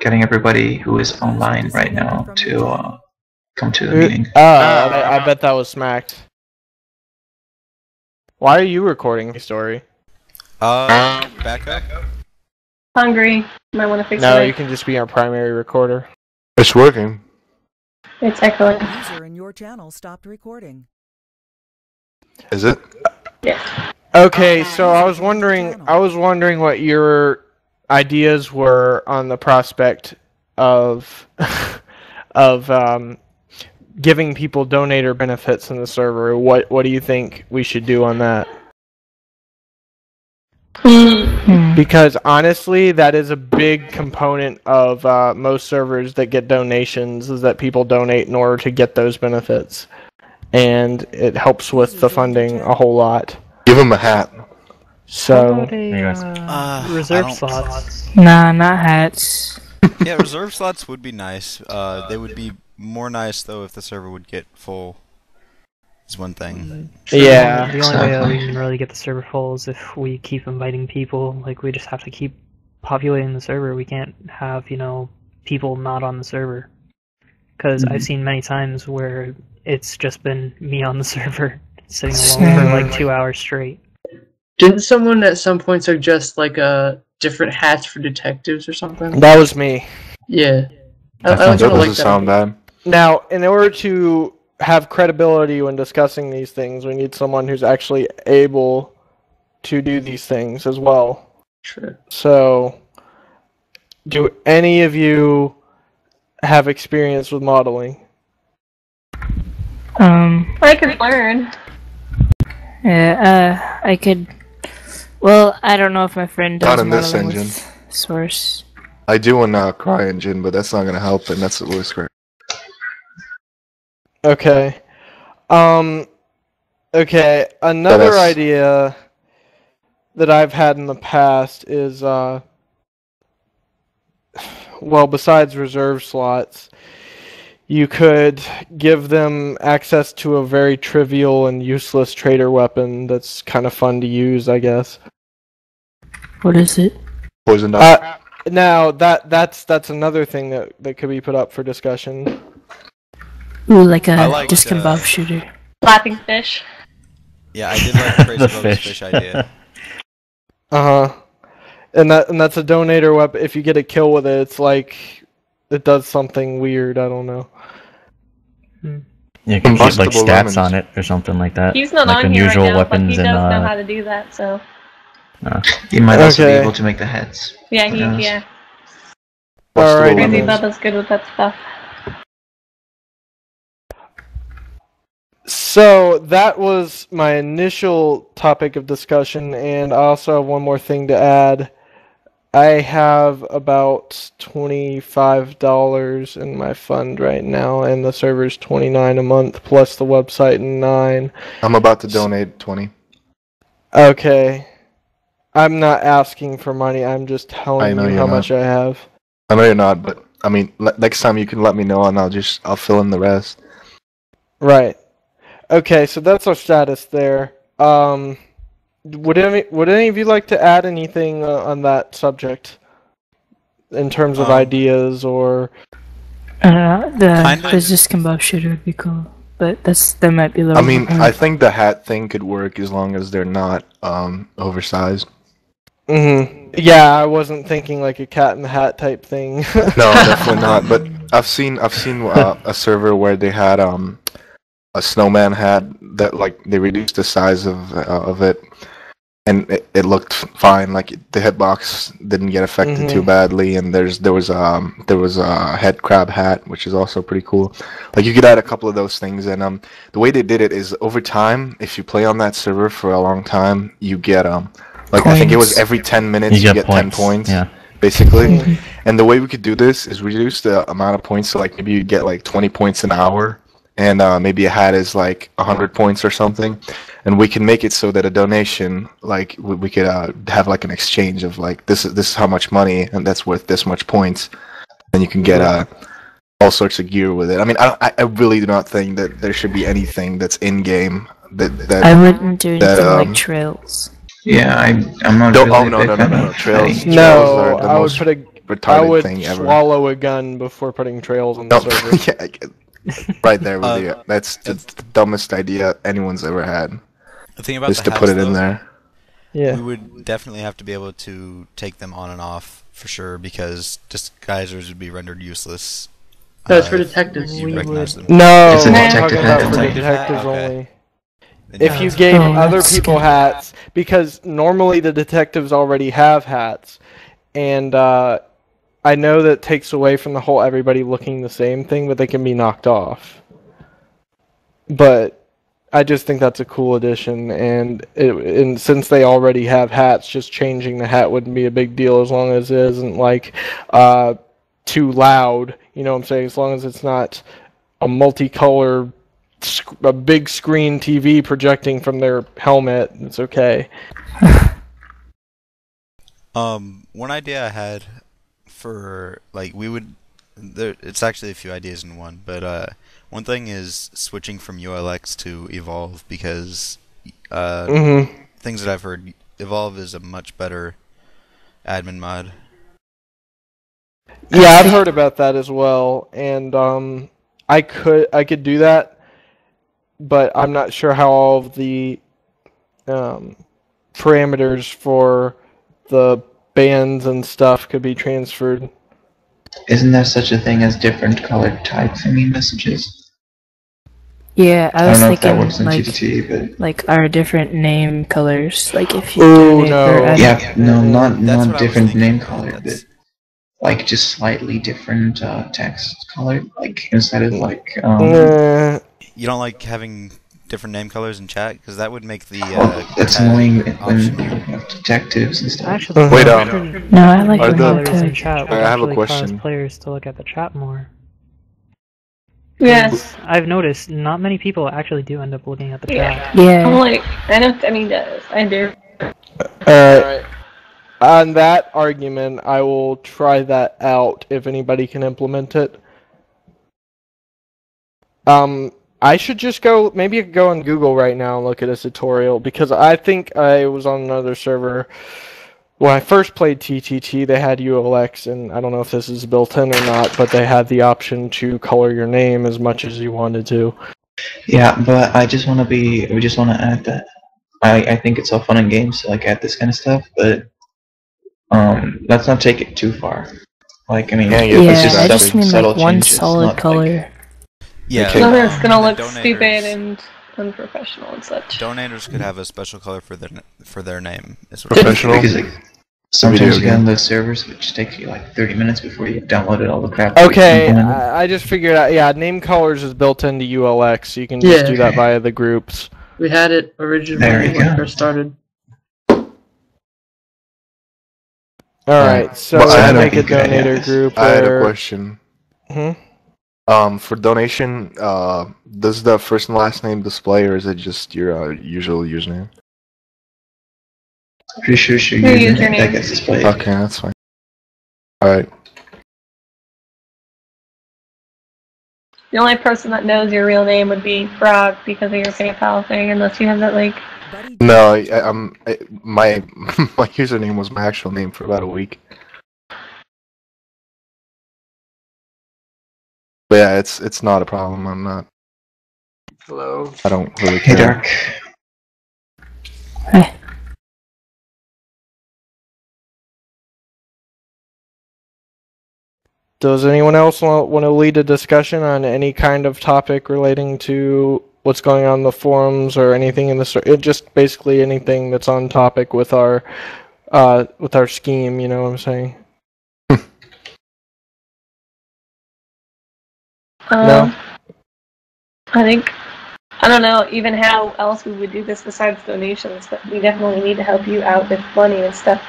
getting everybody who is online right now to uh, come to the meeting. Uh, I, I bet that was smacked. Why are you recording the story? Uh, back up. Hungry. Might want to fix No, it. you can just be our primary recorder. It's working. It's echoing. User in your channel stopped recording. Is it? Yes. Okay, so I was wondering, I was wondering what your ideas were on the prospect of of um, giving people donator benefits in the server. What what do you think we should do on that? Because honestly, that is a big component of uh, most servers that get donations is that people donate in order to get those benefits, and it helps with the funding a whole lot. Give him a hat. So Uh, reserve slots. Nah, not hats. Yeah, reserve slots would be nice. Uh, they would be more nice though if the server would get full. Is one thing. yeah, The only way that we can really get the server full is if we keep inviting people. Like we just have to keep populating the server. We can't have you know people not on the server. Because I've seen many times where it's just been me on the server sitting alone for like two hours straight. Didn't someone at some point suggest like a different hats for detectives or something? that was me. Yeah. I, That, I sounds, that kinda doesn't like that. sound bad. Now, in order to have credibility when discussing these things, we need someone who's actually able to do these things as well. True. So, do any of you have experience with modeling? Um, I could learn. yeah, uh, I could. Well, I don't know if my friend does. Not does in this engine. Source. I do in uh, CryEngine, but that's not gonna help, and that's the Lewis Cry. Okay. Um. Okay. Another that's- idea that I've had in the past is, uh, well, besides reserve slots, you could give them access to a very trivial and useless trader weapon that's kind of fun to use, I guess. What is it? Poison up. Uh, now that that's that's another thing that that could be put up for discussion. Ooh, like a liked, disc and uh, shooter. Laughing fish. Yeah, I did like the Crazy The fish. fish idea. Uh huh. And that and that's a donator weapon. If you get a kill with it, it's like it does something weird. I don't know. You can keep like stats lemons. on it or something like that. He's not like on here right unusual now, but weapons he does and know uh, how to do that. So He might also be able to make the heads. yeah, he knows? yeah. Alright. Combustible Crazy lemons. Bubba's good with that stuff. So that was my initial topic of discussion, and I also have one more thing to add. I have about twenty-five dollars in my fund right now, and the server's twenty-nine a month plus the website and nine. I'm about to donate twenty. Okay, I'm not asking for money. I'm just I telling know you how not. much I have. I know you're not, but I mean, next time you can let me know, and I'll just I'll fill in the rest. Right. Okay, so that's our status there. Um, would any would any of you like to add anything uh, on that subject in terms of Um, ideas or? I don't know. The Kinda. the disc shooter would be cool, but that's that might be a little. I mean. I think the hat thing could work as long as they're not um oversized. hmm Yeah, I wasn't thinking like a cat in the hat type thing. No, definitely not. But I've seen I've seen uh, a server where they had um a snowman hat that like they reduced the size of uh, of it, and it, it looked fine. Like the hitbox didn't get affected too Mhm. badly, and there's there was um there was a head crab hat which is also pretty cool. Like you could add a couple of those things, and um the way they did it is over time. If you play on that server for a long time, you get um like I think it was every ten minutes you you, get, get ten points. points Yeah. basically. Mhm. And the way we could do this is reduce the amount of points. So like maybe you get like 20 points an hour, and uh, maybe a hat is like 100 points or something. And we can make it so that a donation, like we, we could uh, have like an exchange of like this is this is how much money, and that's worth this much points. And you can get uh, all sorts of gear with it. I mean, I, I I really do not think that there should be anything that's in game that that. I wouldn't do anything that, um, like trails. Yeah, I, I'm not Don't- really oh, a no, big no, no, no, trails. no, are the I would put a retarded I would thing ever. swallow a gun before putting trails on the No, server. yeah, I get- right there with Uh, you. That's the, the dumbest idea anyone's ever had. The thing about Is the to hats, put it in there. Yeah. We would definitely have to be able to take them on and off for sure because disguisers would be rendered useless. That's uh, for detectives. You recognize would- them. No, It's a I'm detective hat, for detective detectives hat, okay. only. Then If you gave Oh, other people good. hats, because normally the detectives already have hats, and uh, I know that takes away from the whole everybody looking the same thing, but they can be knocked off. But I just think that's a cool addition, and it, and since they already have hats, just changing the hat wouldn't be a big deal as long as it isn't like uh, too loud. You know what I'm saying? As long as it's not a multicolor sc- a big screen TV projecting from their helmet. It's okay. Um, one idea I had for like we would there it's actually a few ideas in one, but uh one thing is switching from ULX to Evolve because uh hmm things that I've heard Evolve is a much better admin mod. Yeah, I've heard about that as well, and um, I could I could do that, but I'm not sure how all of the um, parameters for the bands and stuff could be transferred. Isn't there such a thing as different colored types? I mean, messages. Yeah, I I was don't know if that thinking like GTT, but like our different name colors. Like if you Ooh, donate no. or add- yeah, no, not That's not what I was different name about, color, but like just slightly different uh, text color. Like instead of like um, Nah, You don't like having different name colors in chat because that would make the well, uh, that's annoying when you have detectives and stuff. Actually, Wait, I'm um, No, I like Are the the- name colors in chat I have a actually question. cause players to look at the chat more. Yes. I've noticed not many people actually do end up looking at the Yeah. chat. I'm Yeah. like, I know Denny does. I do. Alright. On that argument, I will try that out if anybody can implement it. Um, I should just go, maybe go on Google right now and look at a tutorial because I think I was on another server. When I first played TTT, they had ULX, and I don't know if this is built in or not, but they had the option to color your name as much as you wanted to. Yeah, but I just want to be. We just want to add that. I I think it's all fun and games to like add this kind of stuff, but um, let's not take it too far. Like I mean, Yeah, Yeah, it's just I just mean subtle like one changes, solid not, like- color. Yeah, Okay. None um, it's gonna look donators- stupid and unprofessional and such. Donators could have a special color for their for their name. Is Professional? Because like, sometimes you get on those servers which take you like 30 minutes before you downloaded all the crap. Okay. I, I just figured out. Yeah, name colors is built into ULX, so you can just Yeah. do that via the groups. We had it originally when you we first started. All right, so Well, I had a- make a good idea. donator group. I had a question. Hmm? Um, for donation, uh, does the first and last name display, or is it just your uh, usual username? Pretty sure it's your Your username username. that gets displayed. Okay, that's fine. All right. The only person that knows your real name would be Frog because of your PayPal thing, unless you have that like. No, I, I- I'm I, my my username was my actual name for about a week. But yeah, it's it's not a problem. I'm not. Hello. I don't really Hey. Dark. Hey. Does anyone else want, want to lead a discussion on any kind of topic relating to what's going on in the forums or anything in the just basically anything that's on topic with our uh with our scheme, you know what I'm saying? Um, No. I think. I don't know even how else we would do this besides donations, but we definitely need to help you out with money and stuff.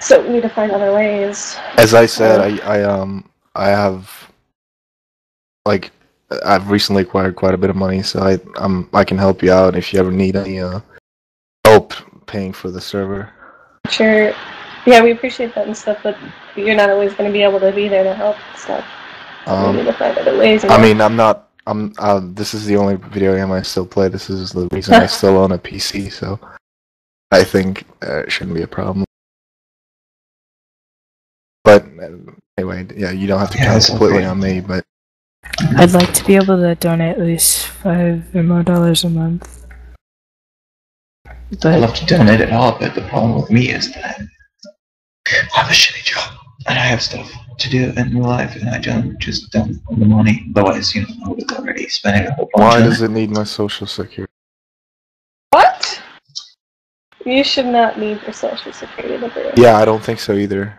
So we need to find other ways. As I said, I I um I have like I've recently acquired quite a bit of money, so I um I can help you out if you ever need any uh help paying for the server. Sure. Yeah, we appreciate that and stuff, but you're not always going to be able to be there to help and stuff. So we Um, need to find other ways. I know? mean, I'm not. I'm. Uh, this is the only video game I still play. This is the reason I still own a PC. So, I think uh, it shouldn't be a problem. But anyway, yeah, you don't have to Yeah, count completely okay. on me, but I'd like to be able to donate at least five or more dollars a month. I'd But love to donate it all, but the problem with me is that I have a shitty job and I have stuff to do in real life, and I don't just don't have the money. Otherwise, you know, I would already spend it a whole bunch. why does it. it need my social security? What? You should not need your social security number. Yeah, I don't think so either.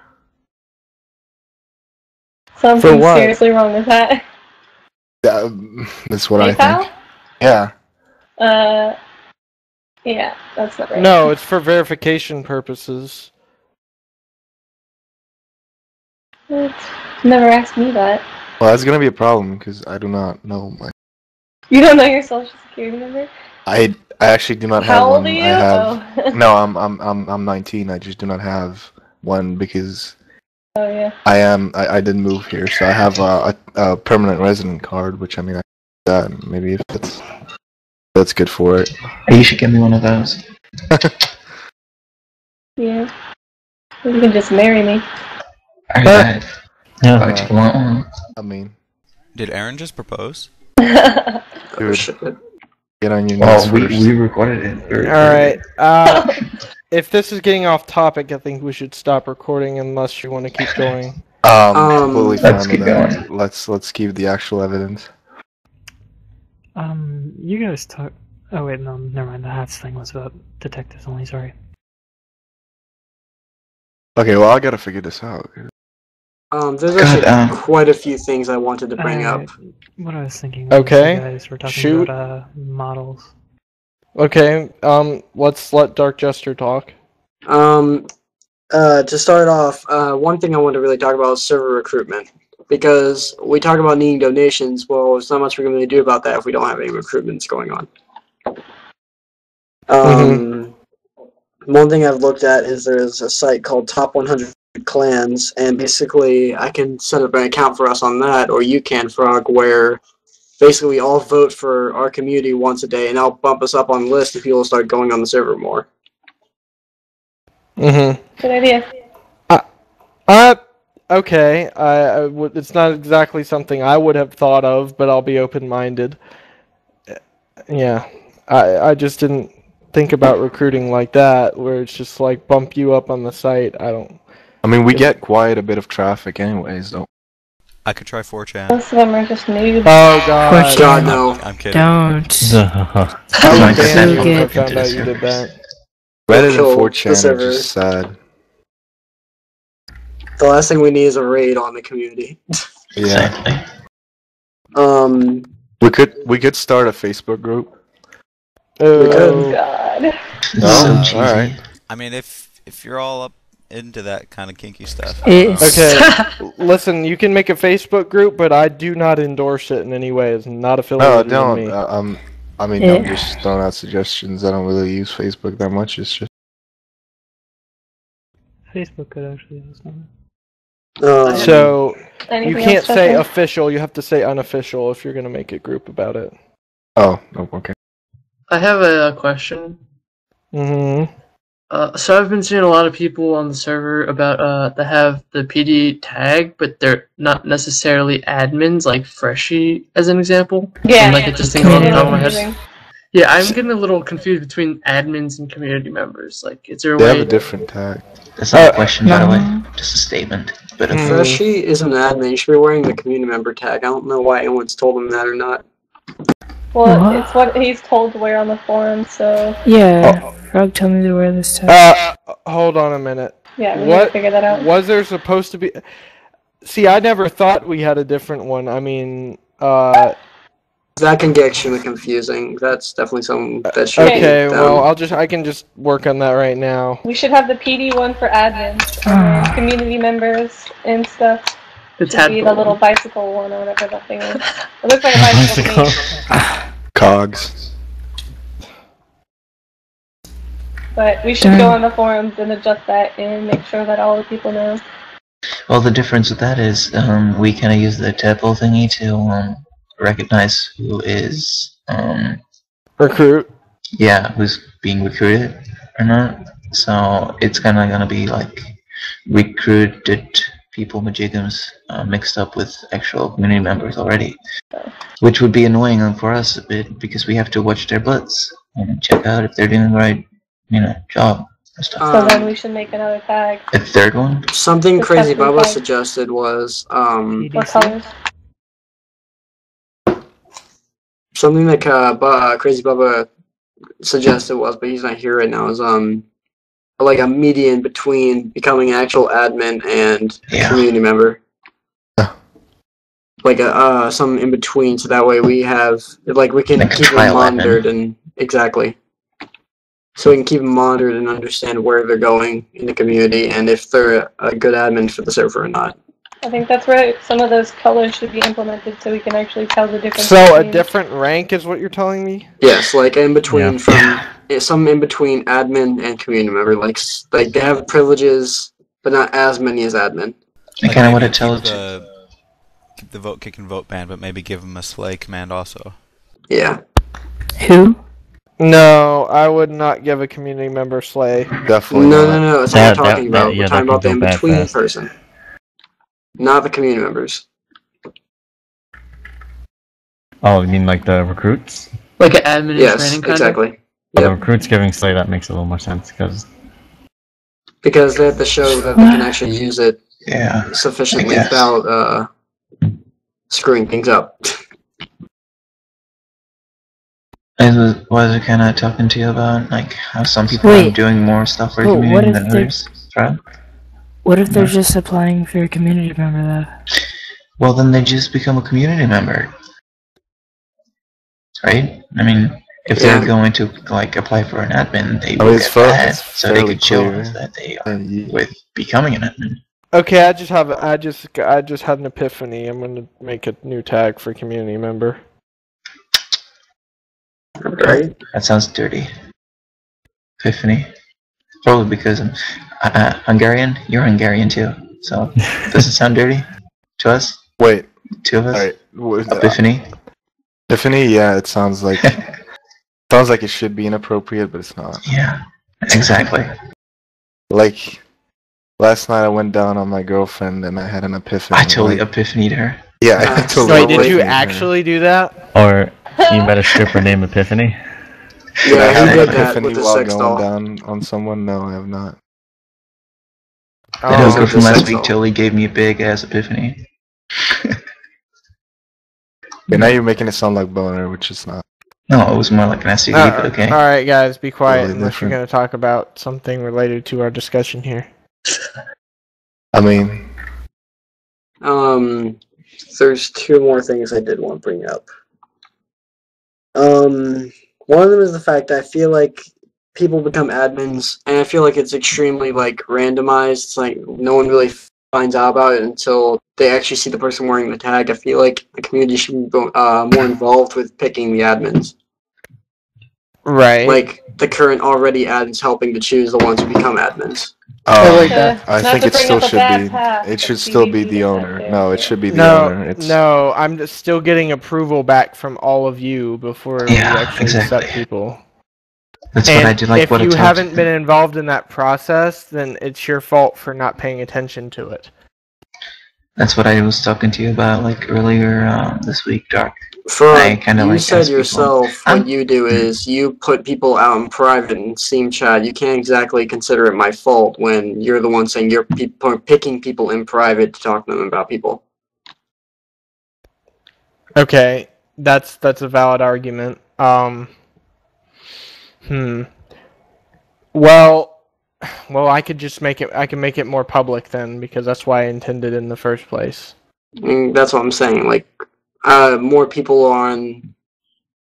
Something what? seriously wrong with that. Yeah, that's what I PayPal? think. Yeah. Uh, yeah, that's not right. No, it's for verification purposes. What? Never asked me that. Well, that's gonna be a problem because I do not know my. You don't know your social security number? I I actually do not have How one. old are you? I have Oh. no. I'm I'm I'm I'm 19. I just do not have one because Oh yeah. I am I, I didn't move here, so I have a, a, a permanent resident card, which I mean I that maybe if that's that's good for it. Hey, you should give me one of those. Yeah. You can just marry me. I. Yeah. Why would you want one? I mean, Did Aaron just propose? Oh, dude, get on your Well, knees we, first. we recorded it. We All recorded right. Uh, if this is getting off topic, I think we should stop recording unless you want to keep going. Um, Um, Let's keep with that. going. Let's let's keep the actual evidence. Um, you guys talk. Oh wait, no, never mind. The hats thing was about detectives only. Sorry. Okay, well I gotta figure this out. Um, there's God, actually um, quite a few things I wanted to bring Uh, up. What I was thinking. Okay, You guys were talking shoot. about uh, models. Okay. Um, let's let Dark Jester talk. Um, uh, to start off, uh, one thing I want to really talk about is server recruitment. Because we talk about needing donations, well, there's not much we can really do about that if we don't have any recruitments going on. Um, One thing I've looked at is there's a site called Top 100 Clans, and basically I can set up an account for us on that, or you can, Frog, where basically we all vote for our community once a day, and I'll bump us up on the list and people will start going on the server more. Mm-hmm. Good idea. Uh, okay. I, I would. It's not exactly something I would have thought of, but I'll be open-minded. Yeah. I I just didn't think about recruiting like that, where it's just like bump you up on the site. I don't. I mean, we get quite a bit of traffic, anyways. Though. I could try 4chan. Most of them are just noobs. Oh God. God, no. I'm kidding. don't. I Oh my would ban God. you if I Get- found out you did that. Reddit Kill and 4chan are server. just sad. The last thing we need is a raid on the community. Yeah, Exactly. Um, we could we could start a Facebook group. Oh Oh. god. so cheesy. all right. I mean, if if you're all up into that kind of kinky stuff. Okay. Listen, you can make a Facebook group, but I do not endorse it in any way. It's not affiliated with don't. me. Uh, um, I mean, I'm just throwing out suggestions. I don't really use Facebook that much. It's just Facebook could actually host one. uh, So you can't say Justin? official. You have to say unofficial if you're gonna make a group about it. oh, no, okay. I have a question. Mm-hmm. Uh, so I've been seeing a lot of people on the server about uh that have the PD tag, but they're not necessarily admins, like Freshie as an example. Yeah. I'm, like yeah, it just it's thinking a off the top of my head. Yeah, I'm getting a little confused between admins and community members. Like, is there a They way? have a different tag. That's not Uh, a question, by the way. Just a statement. But Hmm. if Freshie is an admin. You should be wearing the community member tag. I don't know why anyone's told him that or not. Well, What? it's what he's told to wear on the forum, so yeah. Frog told me to wear this tag. Uh, hold on a minute. yeah, we need What to figure that out. Was there supposed to be? See, I never thought we had a different one. I mean, uh, That can get extremely confusing. That's definitely something that should okay. be Well. I'll just I can just work on that right now. We should have the PD one for admins, and then community members and stuff. The Should be the little bicycle one or whatever that thing is. It looks like a bicycle to me. Cogs. But we should go on the forums and adjust that and make sure that all the people know. well, the difference with that is um, we kind of use the tadpole thingy to um, recognize who is um, Recruit. yeah who's being recruited or not. So it's kind of gonna be like recruited people Majigams uh, mixed up with actual community members already, which would be annoying for us a bit because we have to watch their butts and check out if they're doing the right, you know, job and stuff. So then we should make another tag. A third one? Something The Crazy custom Bubba tag. suggested was um, What colors? something that uh, Bu- uh, Crazy Bubba suggested was, but he's not here right now. Is um like a median between becoming an actual admin and a Yeah. community member. Like a uh, some in between, so that way we have like we can Like keep them trial admin. monitored and exactly. So we can keep them monitored and understand where they're going in the community and if they're a good admin for the server or not. I think that's right. Some of those colors should be implemented so we can actually tell the difference. So a different rank is what you're telling me? Yes, like in between Yeah. from yeah, Eh, some in between admin and community member. Like like they have privileges, but not as many as admin. I kind of want to tell it. the, keep the vote kick and vote ban, but maybe give them a slay command also. Yeah. Who? No, I would not give a community member slay. Definitely No, not. no, no. That's That- not what I'm talking that- that- about. yeah, We're talking about the in between fast. person, not the community members. Oh, you mean like the recruits? Like an admin Yes, training kind exactly. Oh, The recruits giving slay that makes a little more sense because Because they have to show that they can actually use it Yeah. sufficiently without uh, screwing things up. I was, was I kind of talking to you about like how some people are doing more stuff for the Oh, what community than others. Right? What if they're Yeah. just applying for a community member though? Well, then they just become a community member, right? I mean, if they're going to like apply for an admin, they I will mean, it's get fair- that, so they fairly could show clear. us that they are Uh, you- with becoming an admin. Okay, I just have I just I just had an epiphany. I'm gonna make a new tag for community member. Right? That sounds dirty. Epiphany. Probably because I'm uh, uh, Hungarian. You're Hungarian too, so does it sound dirty to us? Wait. Two of us. Alright. what- Epiphany. Epiphany. Yeah, it sounds like sounds like it should be inappropriate, but it's not. yeah. Exactly. Like last night, I went down on my girlfriend and I had an epiphany. I totally like- epiphanied her. Yeah, I totally. Wait, did you epiphanied her. actually do that? or you met a stripper named Epiphany. Did I Yeah, have he an did epiphany with while going doll. down on someone? No, I have not. Oh, the Oh, hooker from last week totally gave me a big ass epiphany. Okay, now you're making it sound like boner, which is not. No, it was more like an STD, Uh, but okay. All right, guys, be quiet Totally unless you're going to talk about something related to our discussion here. I mean, Um, there's two more things I did want to bring up. Um, one of them is the fact I feel like people become admins, and I feel like it's extremely like randomized. It's like no one really finds out about it until they actually see the person wearing the tag. I feel like the community should be uh, more involved with picking the admins. Right. Like the current already admins helping to choose the ones who become admins. I uh, like that. I think it still should be. past, It should still be the owner. No, it should be the no, owner. It's no, I'm just still getting approval back from all of you before Yeah, we actually exactly. accept people. That's and what I did like if what you told haven't been involved in that process, then it's your fault for not paying attention to it. That's what I was talking to you about like earlier um, this week, Doc. For I kinda you like said ask people. yourself, I'm- what you do is you put people out in private and Steam chat. You can't exactly consider it my fault when you're the one saying you're pe- picking people in private to talk to them about people. Okay, that's that's a valid argument. Um, hmm. Well, well, I could just make it. I can make it more public then, because that's why I intended in the first place. I that's what I'm saying. Like, uh, more people on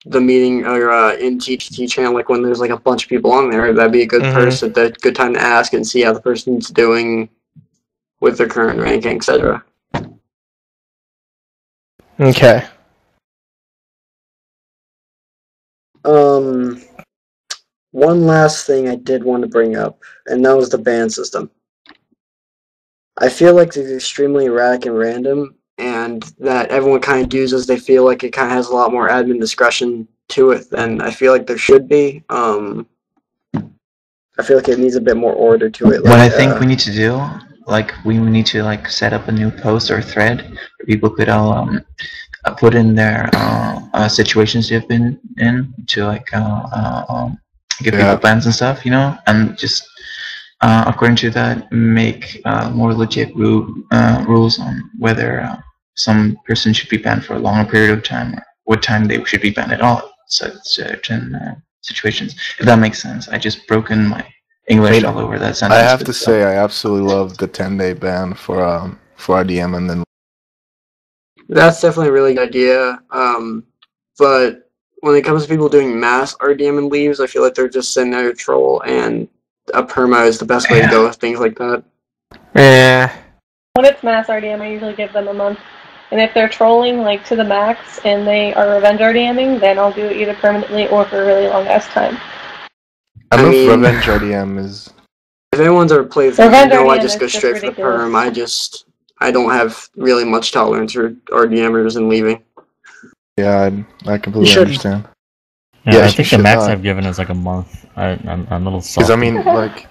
the meeting or uh, in TTT channel. Like when there's like a bunch of people on there, that'd be a good Mhm. person, that good time to ask and see how the person's doing with their current ranking, etc. Okay. Um, one last thing I did want to bring up, and that was the ban system. I feel like it's extremely erratic and random, and that everyone kind of does as they feel like it kind of has a lot more admin discretion to it than I feel like there should be. Um, I feel like it needs a bit more order to it. What I think uh, we need to do like we need to like set up a new post or thread where people could all um, put in their uh, uh, situations they've been in to like uh, uh, um, give Yeah. people plans and stuff, you know, and just uh, according to that, make uh, more legit ru- uh, rules on whether uh, some person should be banned for a longer period of time or what time they should be banned at all. So certain uh, situations, if that makes sense. I just broken my English Wait, all over that sentence. I have to still. say, I absolutely love the 10 day ban for um for RDM, and then That's definitely a really good idea. Um, but when it comes to people doing mass RDM and leaves, I feel like they're just sitting there to troll, and a perma is the best way to go with things like that. Yeah. When it's mass RDM, I usually give them a month. And if they're trolling like to the max and they are revenge RDMing, then I'll do it either permanently or for a really long ass time. I I don't if mean- Revenge RDM is. If anyone's ever played, So you Revenge know I just is go just straight for the perm. I just I don't have really much tolerance for RDMers and leaving. Yeah, I, I completely understand. Yeah, Yeah, I think the max not. I've given is like a month. I, I'm, I'm a little Because. I mean, like,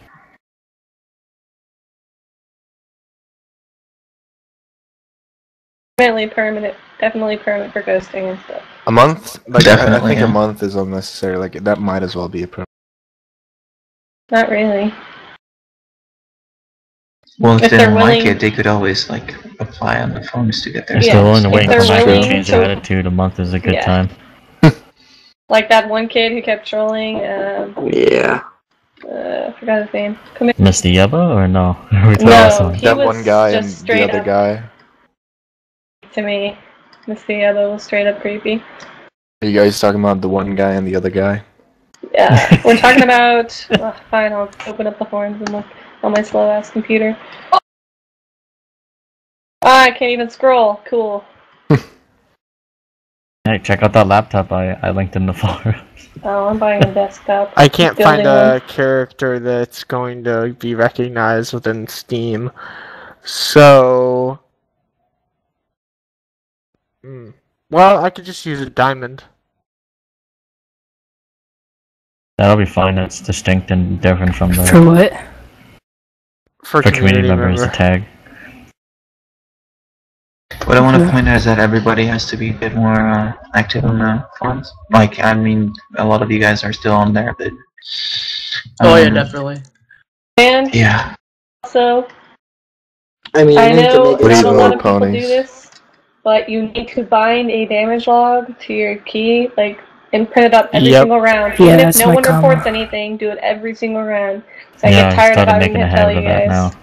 Definitely permanent. Definitely permanent for ghosting and stuff. a month. Like, I, I think yeah. a month is unnecessary. Like, that might as well be a perm. Not really. Well, if, If they they're don't like it, they could always like apply on the phones to get their If Yeah, they're willing to if wait they're until Max willing to change to- their attitude, a month is a good Yeah. time. Like that one kid who kept trolling. Um, Yeah. uh, I forgot his name. Come here. Mr. Yeba or no? Are we talking No, about someone? He that was one guy and just the straight other up- guy. To me, Miss Diablo was straight up creepy. Are you guys talking about the one guy and the other guy? Yeah, we're talking about. Well, fine, I'll open up the forums and look on my slow ass computer. Ah, I can't even scroll. Cool. Hey, check out that laptop I, I linked in the forum. Oh, I'm buying a desktop. I can't find Building a character that's going to be recognized within Steam. So. Hmm. Well, I could just use a diamond. That'll be fine. That's distinct and different from the For what? For, for community members to member. tag. What I want to point out is that everybody has to be a bit more uh, active on the forums. Like, I mean, a lot of you guys are still on there, but. Oh yeah, um, definitely. And Yeah. also, I mean, I you need to know make don't a so lot of people do this, but you need to bind a damage log to your key, like, and print it up every Yep. single round. Yeah, Even if no one combo. reports anything, do it every single round. So I yeah, get tired I of started having making to a tell habit you of that guys. now.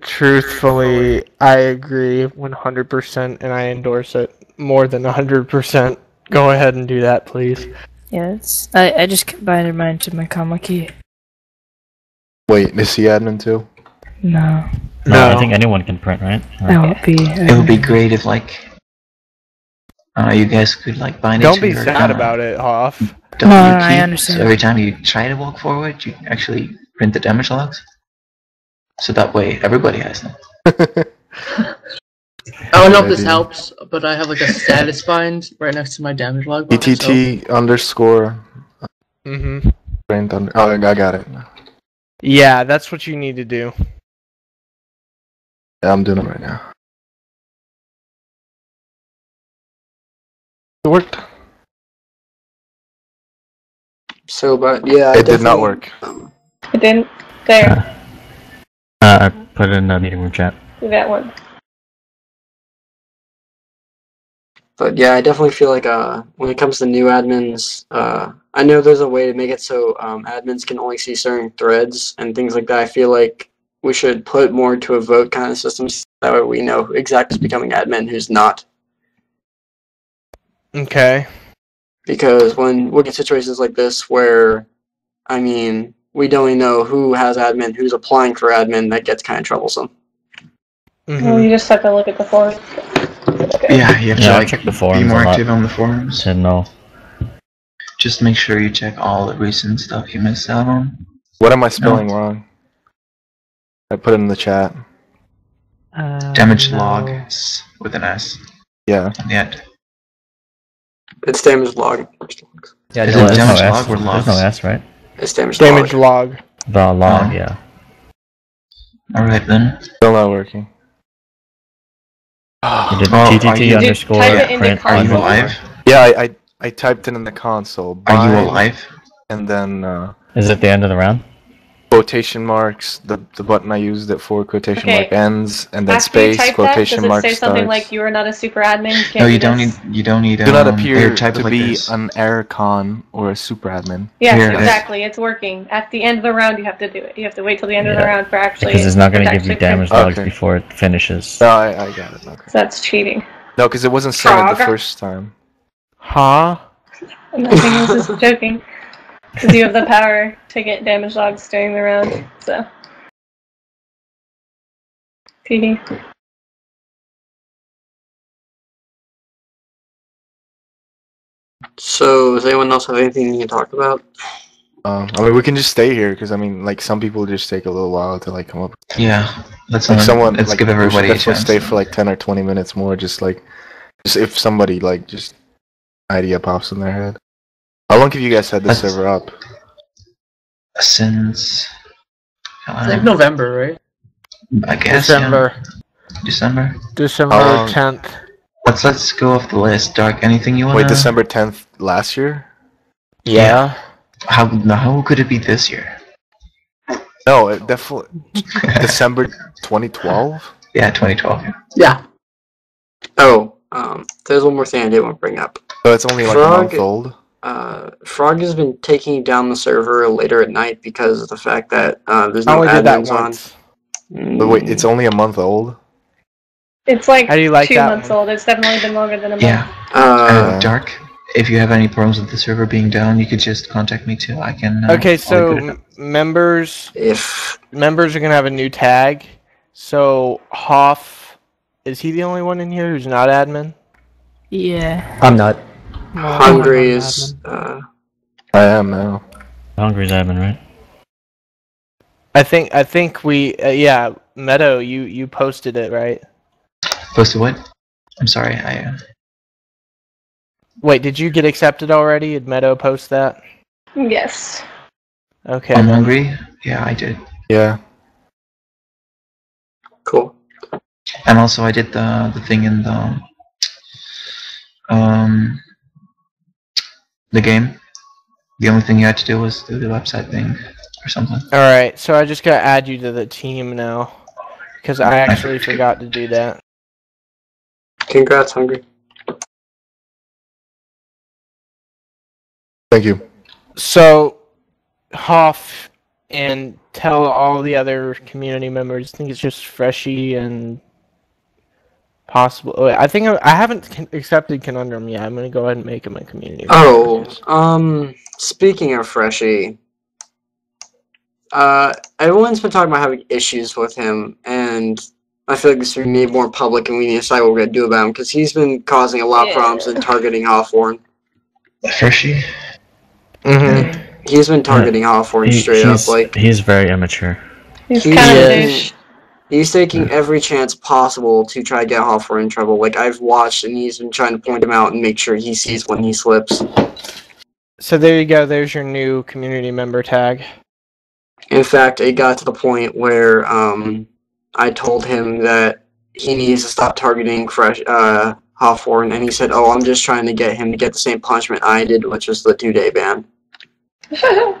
Truthfully, I agree 100% and I endorse it more than 100%. Go ahead and do that, please. Yeah, it's, I, I just combined mine to my comma key. Wait, is he admin too? No, No, I think anyone can print, right? Or- I won't be. It would be great if, like, uh, you guys could, like, bind it Don't to be your, sad uh, about it, Hoff. W No, no, key. I understand. So every time you try to walk forward, you actually print the damage logs. So that way, everybody has them. I don't know if this helps, but I have like a status bind right next to my damage log. bar, so- TTT underscore hmm print under. Oh, I got it. Yeah, that's what you need to do. Yeah, I'm doing it right now. It worked. So, but yeah, I It did not work. It didn't. There. Uh, I put it in the meeting room chat. That one. But yeah, I definitely feel like uh, when it comes to new admins, uh, I know there's a way to make it so um, admins can only see certain threads and things like that. I feel like we should put more to a vote kind of system so that way we know exactly who's becoming admin, who's not. Okay. Because when we get situations like this where, I mean, we don't even know who has admin, who's applying for admin, that gets kind of troublesome. Mm-hmm. Well, you just have to look at the forums. Okay. Yeah, you have Yeah, to I like check the be forums more a lot. active on the forums. To no. Just make sure you check all the recent stuff you missed out on. What am I spelling wrong? I put it in the chat. Uh, Damage no. log with an S Yeah. at the end. It's damage log. Yeah, Is no, it there's no damage S. log or There's no S, right? It's damage, Damage log. log. The log, Oh. yeah. Alright then. Still not working. You did Oh, are TTT you- underscore type it into print Are you console. alive? Yeah, I, I I typed it in the console. Are you alive? And then uh, Is it the end of the round? Quotation marks, the the button I used it for quotation Okay. mark ends, and then After you space type that, quotation does it say something starts. like you are not a super admin? You can't No, you do don't this? need. You don't need. Do not um, appear here, type it to like be this. an aircon or a super admin. Yes, Here, exactly. It's working. At the end of the round, you have to do it. You have to wait till the end of the round for actually. Because it's not going to give you damage print. logs Okay. before it finishes. No, I, I got it. Okay. So that's cheating. No, because it wasn't saying it the first time. Huh? I'm not I was just joking. Because you have the power to get damage logs during the round, so. Teehee. So, does anyone else have anything you can talk about? Um, I mean, we can just stay here because I mean, like some people just take a little while to like come up. Yeah. Let's Like someone, Let's like, give everybody a definitely chance. stay for like ten or twenty minutes more. Just like, just if somebody like just idea pops in their head. How long have you guys had this Let's- server up? Since. It's like November, right? I guess. yeah. December. December. December Um, 10th. Let's let's go off the list. Dark. Anything you want? Wait, December tenth last year? Yeah. How how could it be this year? No, it definitely December 2012. Yeah, 2012. yeah. Yeah. Oh, um, there's one more thing I didn't want to bring up. So it's only like a month old. Uh, Frog has been taking down the server later at night because of the fact that uh, there's I no only did that admins on. once. But wait, it's only a month old. It's like How do you like two that months one? old. It's definitely been longer than a month. Yeah. Uh, Uh, Dark. If you have any problems with the server being down, you could just contact me too. I can. Uh, Okay, so be good at m- members if members are gonna have a new tag. So Hoff, is he the only one in here who's not admin? Yeah. I'm not. Hungry is uh, I am now. Hungry's admin, right? I think I think we uh, yeah Meadow you you posted it right. Posted what? I'm sorry. I. Uh, Wait, did you get accepted already? Did Meadow post that? Yes. Okay. I'm hungry. Yeah, I did. Yeah. cool. And also, I did the the thing in the um the game. The only thing you had to do was do the website thing or something. All right, so I just gotta add you to the team now because I actually forgot to do that. Congrats, Hungry. Thank you. So, Hoff, and tell all the other community members. I think it's just Freshy and possible. Wait, I think I, I haven't accepted Conundrum yet. I'm gonna go ahead and make him a community. Oh, um, speaking of Freshie, uh, everyone's been talking about having issues with him, and I feel like this should be made more public, and we need to decide what we're gonna do about him because he's been causing a lot of problems and targeting Hawthorne. Freshy. Mhm. He's been targeting Hawthorne He- straight up, like he's very immature. He's He kind of douche. He's taking every chance possible to try to get Hawthorne in trouble. Like I've watched, and he's been trying to point him out and make sure he sees when he slips. So there you go. There's your new community member tag. In fact, it got to the point where um, I told him that he needs to stop targeting Fresh uh, Hawthorne, and he said, "Oh, I'm just trying to get him to get the same punishment I did, which was the two-day ban."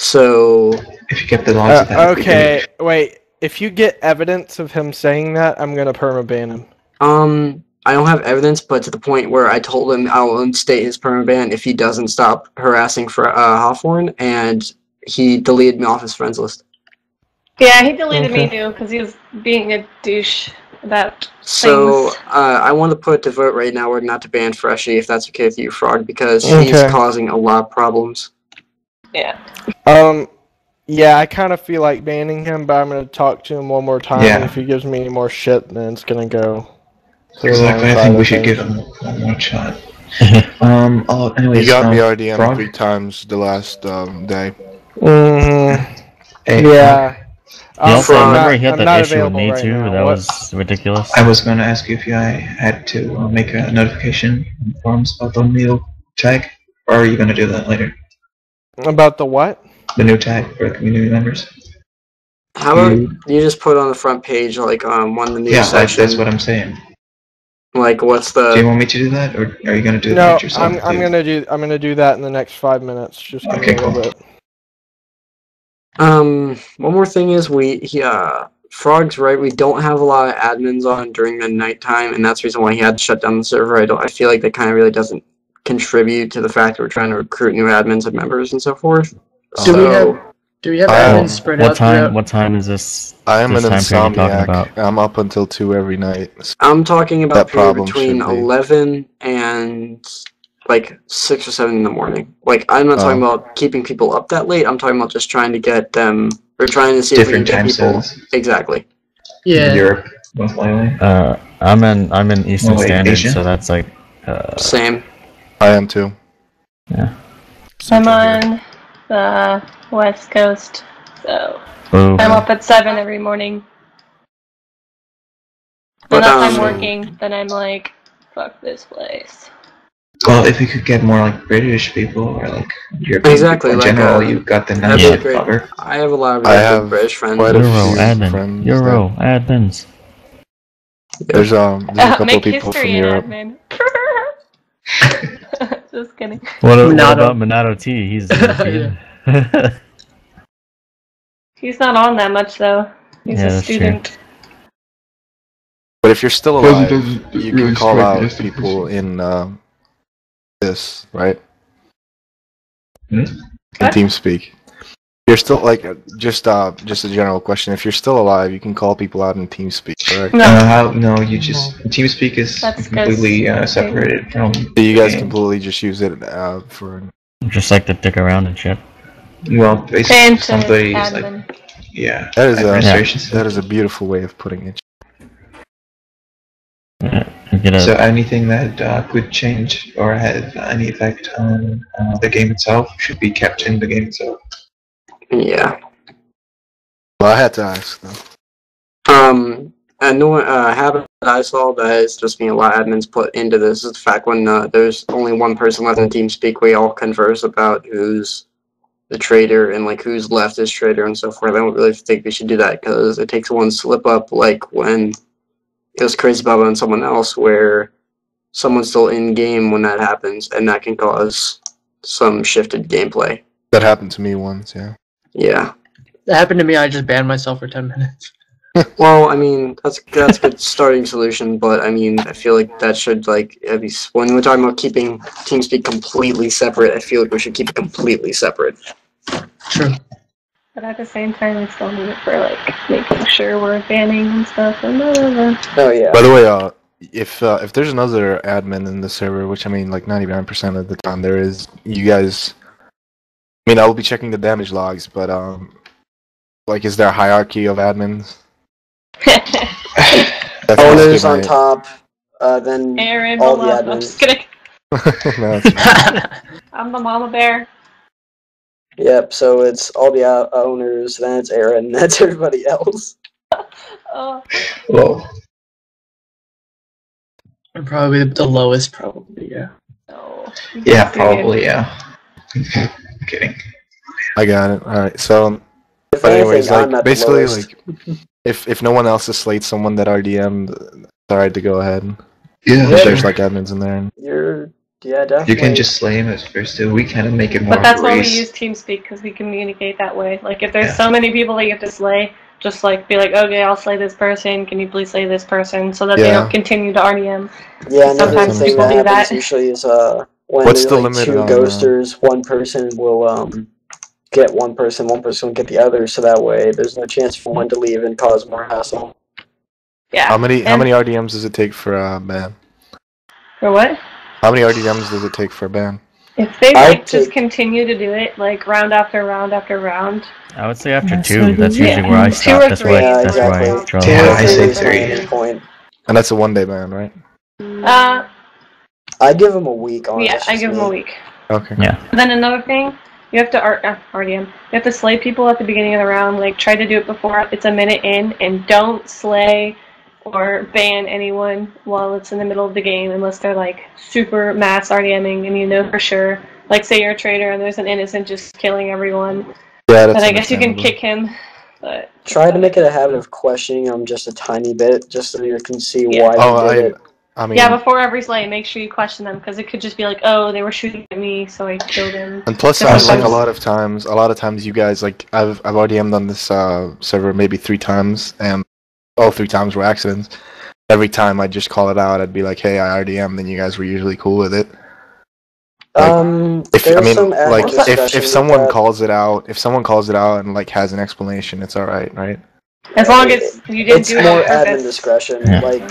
So If you kept the logs Uh, that. it'd be okay, wait. If you get evidence of him saying that, I'm gonna permaban him. Um, I don't have evidence, but to the point where I told him I'll instate his permaban if he doesn't stop harassing for uh, Hawthorne, and he deleted me off his friends list. Yeah, he deleted me too because he was being a douche about So things. uh, I want to put to vote right now, or not to ban Freshie, if that's okay with you, Frog, because he's causing a lot of problems. Yeah. Um, yeah, I kind of feel like banning him, but I'm gonna talk to him one more time. Yeah. And if he gives me any more shit, then it's gonna go. Exactly. I think we should give him one more shot. um. Oh, anyways. You got um, me RDM Frog? three times the last um, day. Mhm. Hey, Yeah. He Um, also I'm remember not- he had I'm that issue with me right too. now. That What- was ridiculous. I was going to ask you if I had to uh, make a notification in forums about the new tag, or are you going to do that later? About the what? The new tag for the community members. How about You- you just put on the front page like um one of the news Yeah, section, that's what I'm saying. like on the front page like one of the news Yeah, that's, what I'm saying. like what's the? Do you want me to do that, or are you gonna do No, that yourself? I'm I'm gonna do I'm gonna do that in the next five minutes. Just give me Okay, a little cool. bit. um one more thing is we he, uh Frog's right. We don't have a lot of admins on during the nighttime, and that's the reason why he had to shut down the server. I don't. I feel like that kind of really doesn't contribute to the fact that we're trying to recruit new admins and members and so forth. Do we have do we have I admins am- spread What out time? throughout? What time is this? I am this an time period talking insomniac. about? I'm up until two every night. I'm talking about That problem between should be- 11 and like 6 or 7 in the morning. Like, I'm not talking Oh. about keeping people up that late. I'm talking about just trying to get them. We're trying to see Different if we can get people. zones. Exactly. Yeah. Europe, most likely. Uh, I'm in. I'm in Eastern wait, Standard, Asia? so that's like. Uh, Same. I am too. yeah. I'm on the west coast, so Ooh. I'm up at seven every morning. But, Unless I'm um, working, then I'm like, fuck this place. Well, if you could get more like British people or like European Exactly, people in like, general, uh, you've got the that'd night be shift great. covered. I have a lot of I have British friends. quite a Euro few admin. friends Euro admins. There's um there's a Uh, couple make people from history, Europe. admin. Just kidding. What, what Minato. about Minato T? He's European. He's not on that much though. He's Yeah, a that's true. student. But if you're still Well, alive, it doesn't you really can call out me people in um, this, right? Hmm? In What? TeamSpeak. You're still like uh, just uh just a general question. If you're still alive, you can call people out in TeamSpeak, correct? No. Uh, how, no, you just TeamSpeak is That's completely uh, separated from. So you guys game. completely just use it uh, for. Just like to dick around and shit. Well, basically, And to somebody is like, yeah, That is a administration that is a beautiful way of putting it. Yeah, you get a, So anything that uh, could change or have any effect on uh, the game itself should be kept in the game itself. Yeah. Well, I had to ask though. Um, no one, uh, habit that I saw that is just being a lot of admins put into this is the fact when uh, there's only one person left in TeamSpeak, we all converse about who's the traitor and like who's left as traitor and so forth. I don't really think we should do that because it takes one slip up, like when it was Crazy Bubba and someone else, where someone's still in game when that happens, and that can cause some shifted gameplay. That happened to me once. Yeah. Yeah. That happened to me. I just banned myself for ten minutes. Well, I mean, that's that's a good starting solution, but I mean, I feel like that should like at least when we're talking about keeping TeamSpeak completely separate, I feel like we should keep it completely separate. True. But at the same time, we still need it for like making sure we're banning and stuff and blah blah blah. Oh yeah. By the way, uh, if uh, if there's another admin in the server, which I mean, like 99% of the time there is, you guys. I mean, I will be checking the damage logs, but um, like, is there a hierarchy of admins? That's Owners on my- top, uh, then Aaron, all the below. I'm admins. just kidding. No, it's- I'm the mama bear. Yep. So it's all the uh, owners, then it's Aaron, that's everybody else. Oh, Well, I'm probably the lowest, probably. Yeah. no. yeah, probably, yeah. Kidding. I got it. All right. So, If but anyways, anything, like basically, like if if no one else has slayed someone that RDM'd, it's alright to go ahead. Yeah, If there's like admins in there. And, You're yeah, definitely. You can just slay him as first too. We kind of make it more But that's of why we race. use TeamSpeak because we communicate that way. Like if there's Yeah. so many people that you have to slay, just like be like, okay, I'll slay this person. Can you please slay this person so that they don't continue to RDM. Yeah, another Sometimes thing people that do happens that. usually is uh when What's the like limit two on, uh, ghosters, one person will um get one person, one person will get the other, so that way there's no chance for one to leave and cause more hassle. Yeah. how many how many RDMs does it take for a ban? For what? How many RDMs does it take for a ban? If they I like just take- continue to do it like round after round after round. I would say after Yeah, two. so That's yeah. usually where I Two stop. or That's three. why. Yeah, That's why I draw. Yeah, the I say three. point. And that's a one day ban, right? Uh, I give them a week on yeah, I give them a week. Okay. Yeah. Then another thing, you have to R- uh, RDM. You have to slay people at the beginning of the round. Like try to do it before it's a minute in, and don't slay or ban anyone while it's in the middle of the game unless they're like super mass RDMing and you know for sure. Like say you're a traitor and there's an innocent just killing everyone. Yeah, that's Then I guess you can kick him But Try to make it a habit of questioning them just a tiny bit, just so you can see Yeah. why Oh, they did I, it. I mean, yeah, before every slay, make sure you question them because it could just be like, oh, they were shooting at me, so I killed him. and plus, I, Different like a lot of times, a lot of times, you guys like I've I've RDM'd on this uh, server maybe three times, and all three times were accidents. Every time I'd just call it out, I'd be like, "Hey, I RDM," then you guys were usually cool with it. Like, Um, If I mean, some like, if if someone calls it out, if someone calls it out and like has an explanation, it's all right, right? As long as you didn't it's do it It's more admin discretion. Yeah. Like,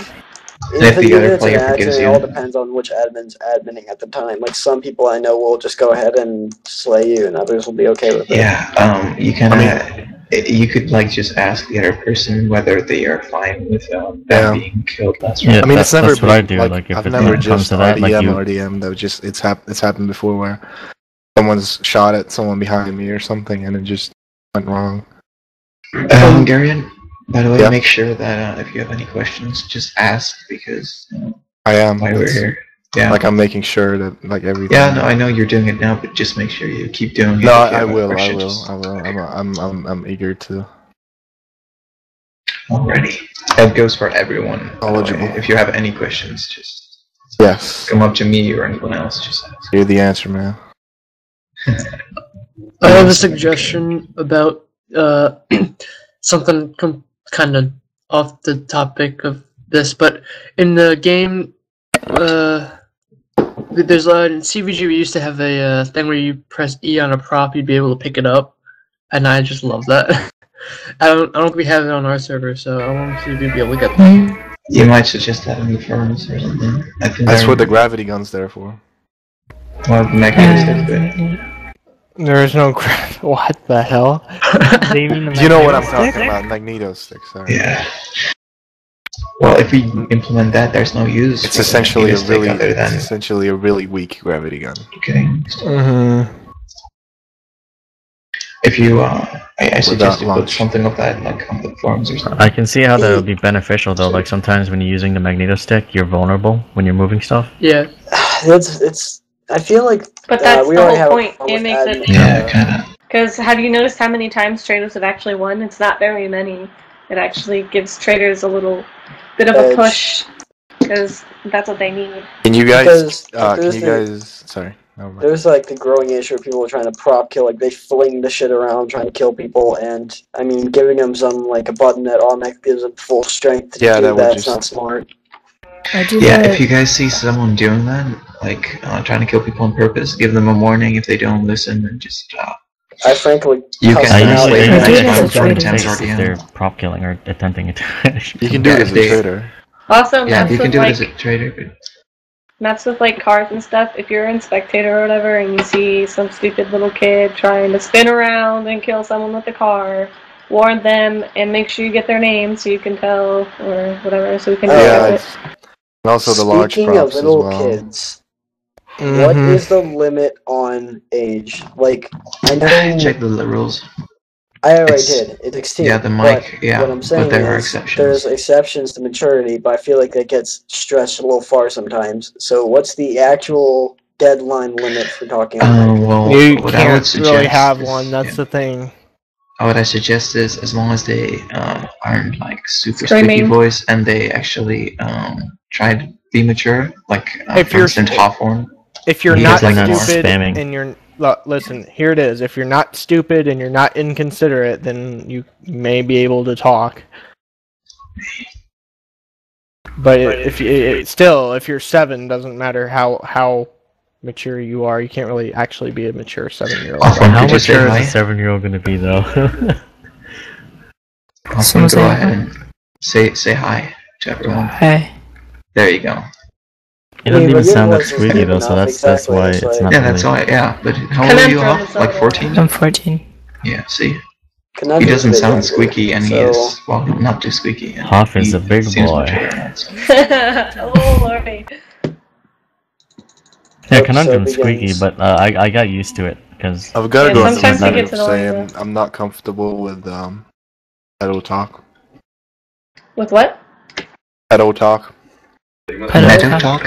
And if, if the even other if it's an player accident, forgives it you- all depends on which admin's adminning at the time. Like some people I know will just go ahead and slay you, and others will be okay with it. Yeah, um, you kind of, you could like just ask the other person whether they are fine with um, them Yeah. being killed. That's Yeah, I mean, that's- it's never that's what I do, Like, like, if I've it never comes just to that, like, RDM you- RDM. That was just it's hap- it's happened before where someone's shot at someone behind me or something, and it just went wrong. Uh, Hungarian, by the way, Yeah. make sure that uh, if you have any questions, just ask because you know, I am. why we're here. Yeah. Like I'm making sure that like everything. yeah, no, I know you're doing it now, but just make sure you keep doing it. No, I, I will. I will. I will. I'm, I'm, I'm, I'm eager to. Alrighty. That goes for everyone. by the way. Knowledgeable. If you have any questions, just Yes, come up to me or anyone else. Just ask. you're the answer, man. I have a suggestion about uh, something com- kind of off the topic of this, but in the game, uh, there's a in CVG we used to have a uh, thing where you press E on a prop, you'd be able to pick it up, and I just love that. I don't, I don't think we have it on our server, so I want to see if we'd be able to get that. You might suggest that in the forums or something. I think That's what the gravity gun's there for. Well, the magnetic bit. There is no gra- What the hell? You the You know what I'm magneto stick? talking about? Magneto stick. Sorry. Yeah. Well, if we implement that, there's no use. It's essentially a really, other it's than essentially a really weak gravity gun. okay. Mm-hmm. If you, uh, I, I suggest you put something of that like on the forums or something. I can see how that would be beneficial though. Like sometimes when you're using the magneto stick, you're vulnerable when you're moving stuff. Yeah, It's it's. I feel like But uh, that's we the whole have point. It makes it Yeah, kind of. because have you noticed how many times traitors have actually won? It's not very many. It actually gives traitors a little bit of a push because that's what they need. Can you guys? Because Uh, can you the- guys? Sorry. Never. There's like the growing issue of people trying to prop kill, like they fling the shit around trying to kill people, and I mean, giving them some like a button that automatically gives them full strength to Yeah, do that would that's just- not smart. I do Yeah, that. if you guys see someone doing that, like uh, trying to kill people on purpose, give them a warning. If they don't listen, and just uh, I frankly You can them I usually, the I next one don't for try to attempts fix if RDM. they're prop killing or attempting it. You can do Yeah, it as a they- traitor. Also, Yeah, you can with do it as a traitor, but mess with like cars and stuff. If you're in spectator or whatever, and you see some stupid little kid trying to spin around and kill someone with a car, warn them and make sure you get their name so you can tell or whatever, so we can Uh, deal Yeah, with it's- and also the large Speaking props of little as well. kids, what Mhm. is the limit on age? Like, I know check the rules. I already It's- did. It's 16. yeah, the but mic, yeah, What I'm but saying there are exceptions. there's exceptions to maturity, but I feel like that gets stretched a little far sometimes. So, what's the actual deadline limit for talking? on Uh, well, You what I would can't suggest really have is- one. That's yeah. the thing. What I suggest is, as long as they um, aren't like super Screaming. squeaky voice and they actually um, try to be mature, like uh, If for you're- instance, Hawthorne. If you're not does like more stupid spamming. and you're lo- listen, here it is. If you're not stupid and you're not inconsiderate, then you may be able to talk. But if you it, still, if you're seven, doesn't matter how how mature you are. You can't really actually be a mature seven year old. Hawthorne, How could you say mature is a seven-year-old going to be though? Hawthorne, Someone go ahead and say say hi to everyone. Hey. There you go. It doesn't even sound that voice squeaky though, so enough, that's that's why it's it's like- not Yeah, really. that's why. Yeah, but how old are you, Conundrum Like 14? I'm 14. Yeah. See, Conundrum's he doesn't sound younger, squeaky, and he is well, not too squeaky. and Hoff is he a big seems boy. mature. oh lordy. Yeah, Episode conundrum's squeaky, but uh, I I got used to it because I've got to Yeah, go on sometimes the it gets annoying, saying I'm not comfortable with um, pedo talk. With what? Pedo talk. Meadow talk.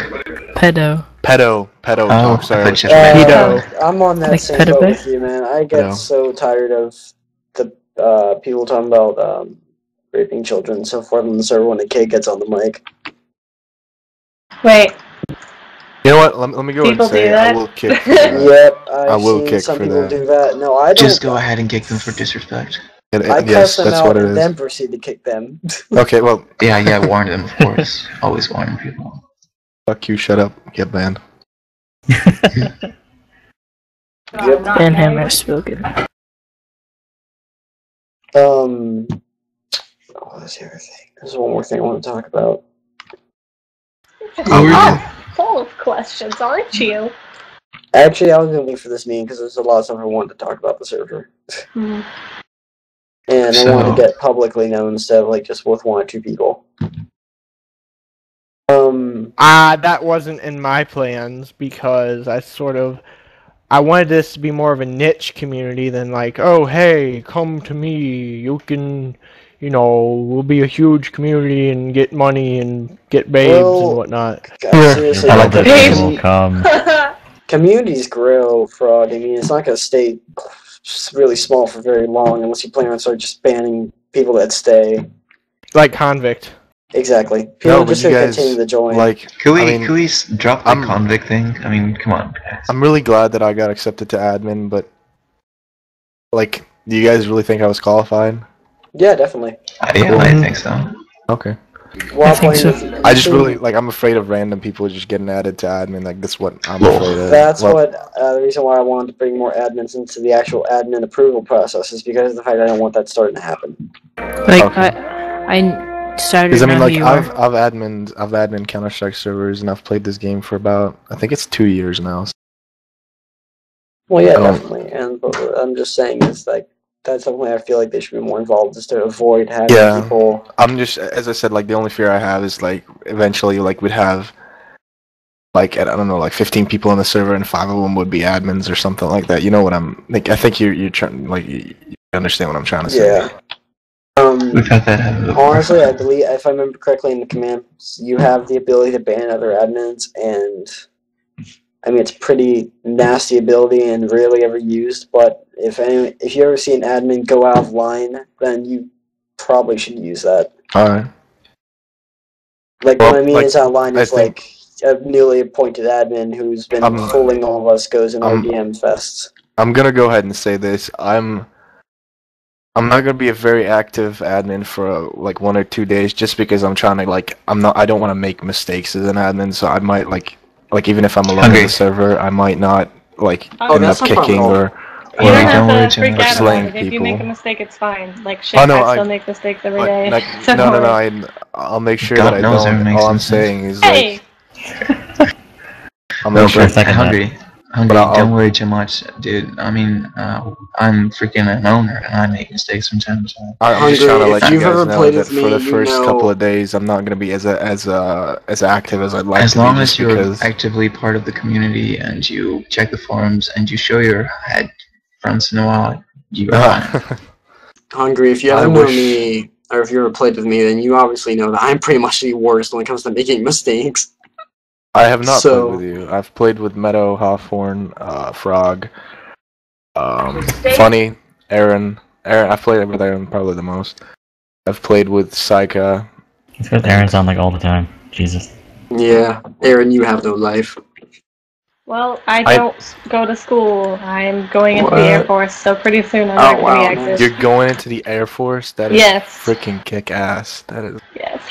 Pedo. Pedo. Pedo Oh, talk. I Sorry. thought you Uh, Pedo. I'm on that Like same pedo boat with you, man. I get Pedo. so tired of the uh, people talking about um, raping children and so forth on the server when a kid gets on the mic. Wait, You know what? Let, let me go People and say do I will kick. Yep, I've I will seen kick some for people that. do that. No, I don't. Just go ahead and kick them for disrespect. It- it- I cuss yes, them that's out what it and is. then proceed to kick them. Okay, well, Yeah, yeah, warn them, of course. Always warn people. Fuck you. Shut up. Get banned. Yep. Ben Hammer spoken. Um, what was the other thing? There's one more thing I want to talk about. oh, full of questions, aren't you? Actually, I was gonna wait for this meeting because there's a lot of stuff I wanted to talk about the server, Hmm. and I wanted to get publicly known instead of like just with one or two people. Um, Ah, that wasn't in my plans because I sort of I wanted this to be more of a niche community than like, oh hey, come to me, you can, you know, we'll be a huge community and get money and get babes Well, and whatnot. guys, seriously, I like love that the people community, come. communities grow, fraud. I mean, it's not gonna stay really small for very long unless you plan on start just banning people that stay. Like convict. Exactly. People No, but just you guys continue to join. like. Can we, I mean, can we drop the I'm- convict thing? I mean, come on, guys. I'm really glad that I got accepted to admin, but like, do you guys really think I was qualified? yeah, definitely. Uh, yeah, I think so. Okay. While think so. I just really like. I'm afraid of random people just getting added to admin. Like that's what I'm afraid of. That's Well, what uh, the reason why I wanted to bring more admins into the actual admin approval process is because of the fact I don't want that starting to happen. Like Okay. I, I started. Because I mean, like I've. I've admin I've admin Counter Strike servers, and I've played this game for about I think it's two years now. Well, yeah, um, definitely. And but what I'm just saying is like that's something I feel like they should be more involved just to avoid having Yeah. people. I'm just as I said, like the only fear I have is like eventually like we'd have like I don't know like 15 people on the server and five of them would be admins or something like that. You know what I'm like? I think you're you're trying like you, you understand what I'm trying to say. Yeah. Um, had that honestly, I believe if I remember correctly in the commands, you have the ability to ban other admins, and I mean it's pretty nasty ability and rarely ever used. But if any, if you ever see an admin go out of line, then you probably should use that. All right. Like Well, what I mean like, is out of line is think- like a newly appointed admin who's been Um, fooling all of us goes in um, RDM fests. I'm gonna go ahead and say this. I'm I'm not gonna be a very active admin for uh, like one or two days, just because I'm trying to like I'm not I don't want to make mistakes as an admin, so I might like like even if I'm alone on Okay. the server, I might not like Oh, end up that's no problem kicking at all. or You Well, don't don't have to freak out Slaying about it. If you make a mistake, it's fine. Like shit, Oh, no, I I- still make mistakes every like, day. like, so no no no worry. I I'll make sure God that I don't. All I'm mistakes. saying is Hey, like I'll No, make sure. for a but second, hungry, hungry. But I'll- don't worry too much, dude. I mean, uh, I'm freaking an owner, and I make mistakes from time to time. I'm just Hungry, trying to if let you you've guys ever know played that me, for the first know- couple of days, I'm not gonna be as a, as uh as active as I'd like as to long be, as you're because. actively part of the community and you check the forums and you show your head once in a while, you are fine. Hungry, if you I ever know wish- me, or if you ever played with me, then you obviously know that I'm pretty much the worst when it comes to making mistakes. I have not So- played with you. I've played with Meadow, Hawthorne, uh, Frog, um, Funny, Aaron. Aaron, I've played with Aaron probably the most. I've played with Saika. It's because Aaron's on like all the time. Jesus. Yeah, Aaron, you have no life. well, I I- don't go to school. I'm going into the Air Force, so pretty soon I'm Oh, not going to be man. You're going into the Air Force? That is Yes. freaking kick ass. That is. Yes.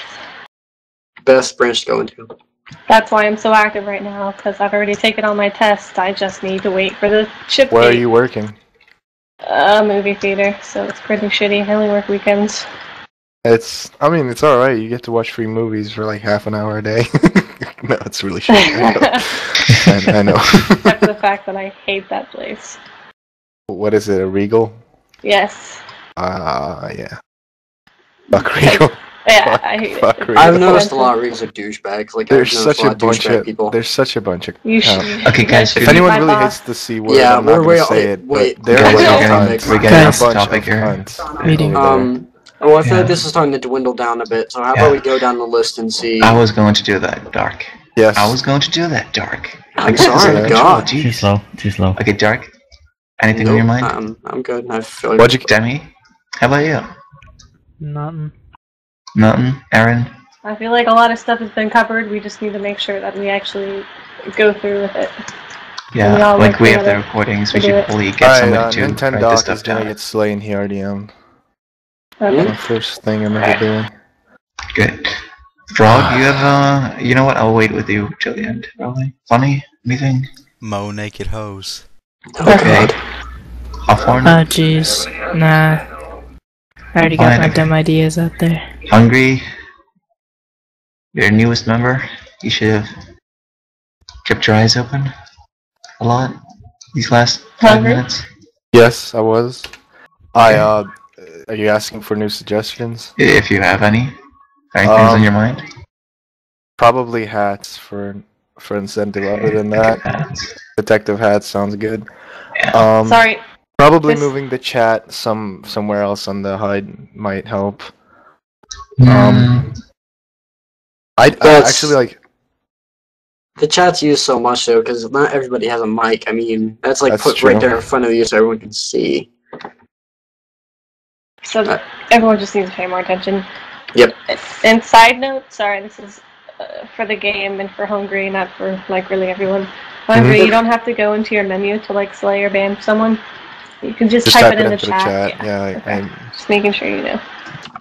Best branch to go into. That's why I'm so active right now, because I've already taken all my tests. I just need to wait for the chip Where are you working? A movie theater, so it's pretty shitty. I only work weekends. It's. I mean, it's all right. You get to watch free movies for like half an hour a day. no, it's really shitty. I know. I, I know. Except for the fact that I hate that place. what is it? A Regal? Yes. Ah, yeah. Fuck Regal. Yeah, Fuck- I hate fuck it. Regal. I've noticed a lot of Regals are douchebags. Like There's such a a bunch of people. there's such a bunch of. You uh, should. Okay, guys, if If anyone really boss. hates the c word, Yeah, I'm not we're gonna way- say wait, it. wait. but there Guys, are we're a getting bunch- off we're topic. Guys, a bunch topic of here. cunts Meeting. Um, well, I feel Yeah. like this is starting to dwindle down a bit. So how Yeah. about we go down the list and see? I was going to do that, Dark. yes. I was going to do that, Dark. I'm This sorry, God. Too slow. Too slow. Okay, Dark. Anything on your mind? I'm, I'm good. I feel like What'd you? Demi? How about you? Nothing. Nothing, Aaron. I feel like a lot of stuff has been covered. We just need to make sure that we actually go through with it. Yeah, all like we have the recordings. We should it. probably get Alright, somebody uh, to Nintendo write this Doc is stuff gonna down. get slain here, RDM. Okay. My first thing I'm gonna be doing. Good. Frog, you have uh, you know what? I'll wait with you till the end. Probably. Funny? Anything? Mo naked hose. Okay. Hawthorne? Oh jeez. Nah. I already got my dumb ideas out there. Hungry? Your newest member? You should have kept your eyes open a lot these last five Hungry? minutes. Yes, I was. I uh, are you asking for new suggestions? If you have any. Anything's on Um, your mind? Probably hats for for incentive. Other than that, detective hats sounds good. Um, Sorry. Probably This- moving the chat some somewhere else on the HUD might help. Mm, Um, I, I actually like The chat's used so much though, because not everybody has a mic. I mean, that's like That's put true. right there in front of you so everyone can see. So everyone just needs to pay more attention. Yep. And side note, sorry, this is uh, for the game and for Hungry, not for like really everyone. Hungry, Mhm. you don't have to go into your menu to like slay or ban someone. You can just, just type, type it in the into chat. the chat. Yeah, I, I, Just making sure you know.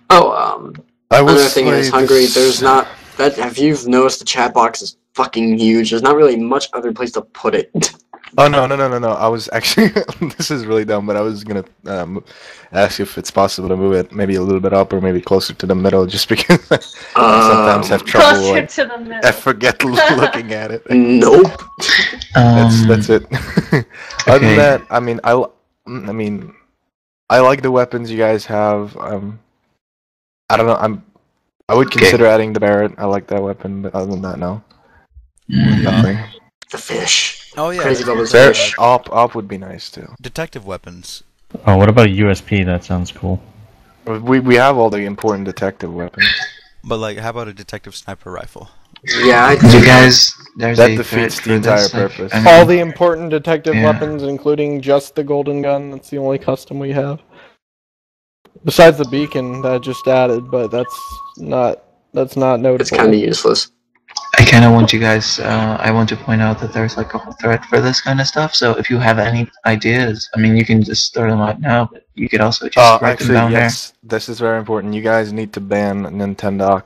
Oh, um, I will another thing is say hungry. this- There's not that. Have you noticed the chat box is fucking huge? There's not really much other place to put it. Oh no no no no no! I was actually this is really dumb, but I was gonna um, ask if it's possible to move it maybe a little bit up or maybe closer to the middle, just because I sometimes have trouble. Closer Like, to the middle. I forget looking at it. Nope. That's Um, that's it. Other okay. than that, I mean, I l- I mean, I like the weapons you guys have. Um, I don't know. I'm I would Okay. consider adding the Barrett. I like that weapon, but other than that, no. mm, Nothing. The fish. Oh yeah. Crazy Bubba's fish. op op would be nice too. Detective weapons. Oh, what about USP? That sounds cool. We we have all the important detective weapons. But like, how about a detective sniper rifle? Yeah, I You guys, there's That a defeats the for this, entire like, purpose. I mean, All the important detective Yeah. weapons, including just the golden gun. That's the only custom we have. Besides the beacon that I just added, but that's not that's not notable. it's kind of useless. I kind of want you guys. Uh, I want to point out that there's like a whole thread for this kind of stuff. So if you have any ideas, I mean, you can just throw them out now, but you could also just Uh, write actually, them down yes, this is very important. You guys need to ban Nintendo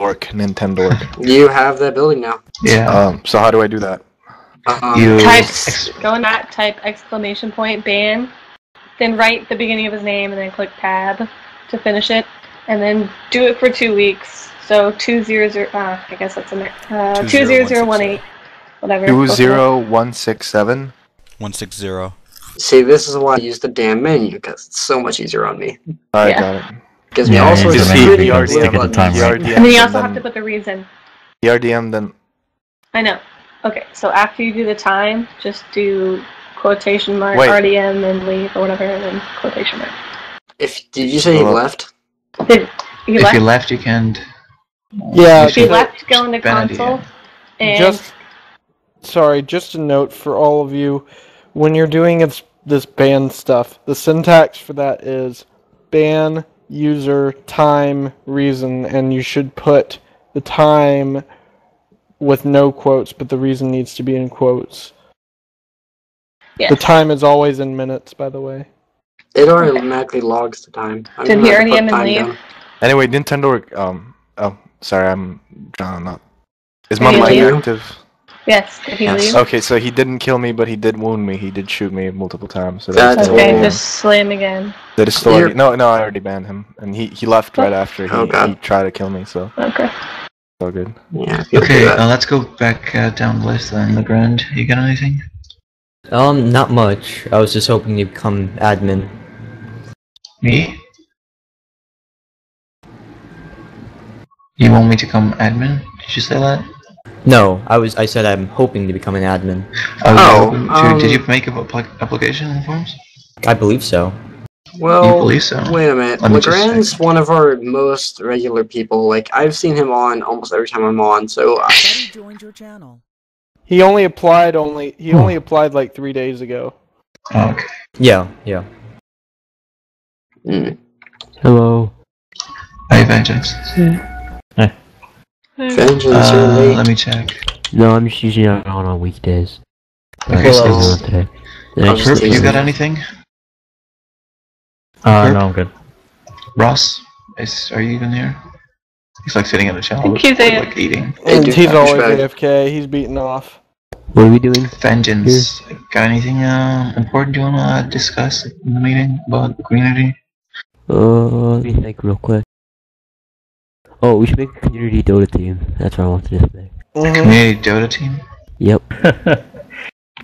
Orc, Nintendo. You have that building now. Yeah. um, so how do I do that? Um, you Type ex- go in that type exclamation point ban, then write the beginning of his name and then click tab to finish it, and then do it for two weeks. So two zero zero. Uh, I guess that's in there. Uh, two zero zero one eight. Whatever. Two Go for it. zero one six seven. One six zero. See, this is why I use the damn menu because it's so much easier on me. All right, Yeah. got it. Gives me Yeah, all sorts of menu, pretty you can blue stick it to buttons. time, right? ERDM, And then you also then have to put the reason. The RDM then I know. Okay, so after you do the time, just do quotation mark Wait. RDM and leave or whatever, and then quotation mark. If did you say he Uh, left? Did he if left? you left, you can. Yeah, If you left, go into console. And just sorry, just a note for all of you: when you're doing this, this ban stuff, the syntax for that is ban user time reason, and you should put the time with no quotes, but the reason needs to be in quotes. Yeah. The time is always in minutes, by the way. It automatically logs the time. I'm Did gonna he have to already and time leave? down. anyway, Nintendo. Um. Oh, sorry, I'm drawing up. Is Did my he mic leave? active? Yes, did he Yes. leave? Okay, so he didn't kill me, but he did wound me. He did shoot me multiple times. So That's that's Okay, Oh. just slam again. that is still You're- no, no. I already banned him, and he he left right after he, Oh, God. he tried to kill me. So Okay. it's all good. Yeah. if you'll do Okay, uh, let's go back uh, down the list then. Legrand, you got anything? Um, not much. I was just hoping to become admin. Me? You want me to come admin? Did you say that? No, I was. I said I'm hoping to become an admin. Oh, Oh, you open to- did you um, make up appli- application forms? I believe so. Well, you believe so? wait a minute. Let me Legrand's one of our most regular people. Like I've seen him on almost every time I'm on. So I- Buddy joined your channel. He only applied only he only applied like three days ago. Oh, okay. Yeah, yeah. Mm. Hello. Hi, Vengeance. Vengeance, you're Uh, late. let me check. No, I'm just usually not on on weekdays. But Okay, I'm so- on today. Then I just just Perp, you got anything? Uh, no, I'm good. Ross, is are you even here? He's like sitting in the shower, think he's a- like eating. And dude, he's always douchebag. AFK. He's beaten off. What are we doing? Vengeance. Got anything uh, important you wanna discuss in the meeting about the community? Uh, let me think real quick. Oh, we should make a community Dota team. That's what I wanted to say. Mhm. Community Dota team. Yep.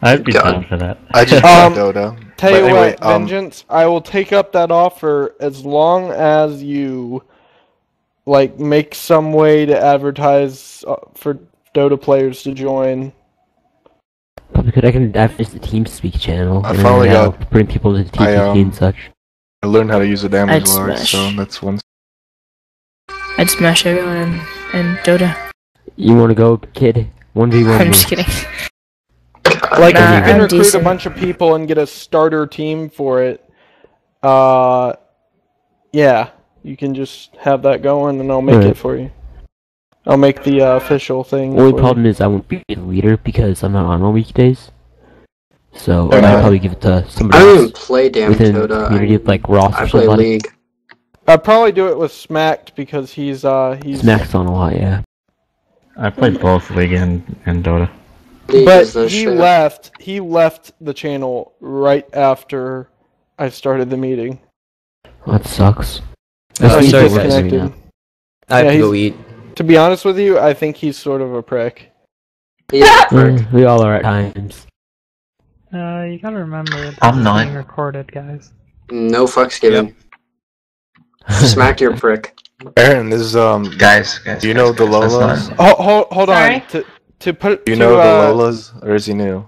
I'd be down for that. I just Um, Dota. Tell But you anyway, what, um, Vengeance, I will take up that offer as long as you like make some way to advertise uh, for Dota players to join. Because I can access the TeamSpeak channel. I and finally then I'll got- bring people to the I, TPP um, and such. I learned how to use the damage I'd lord, smash. so that's one. I'd smash everyone in, in Dota. You want to go, kid? One v one. I'm just kidding. Like Nah, if you can I'm recruit decent. a bunch of people and get a starter team for it, uh, yeah, you can just have that going, and I'll make Alright. it for you. I'll make the uh, official thing. Only for you. problem is I won't be the leader because I'm not on on weekdays. So Fair I'll probably give it to somebody. I somebody don't even play damage within the Dota. community, I, like Ross I play somebody. League. I'd probably do it with Smacked because he's uh he's Smack's on a lot, yeah. I played both League and, and Dota. League but he shit. left he left the channel right after I started the meeting. That sucks. Uh, This he's to sorry, work guys. for disconnected. I have Yeah, to go eat. To be honest with you, I think he's sort of a prick. He's a prick. Mm, we all are at times. Uh, you gotta remember this I'm not. being recorded, guys. No fucks given. Smack your prick. Aaron, this is um. Guys, guys. Do you guys, know the guys, that's Lolas? not- Hold, hold, hold Sorry? on. To to put Do you to, know uh, the Lolas, or is he new?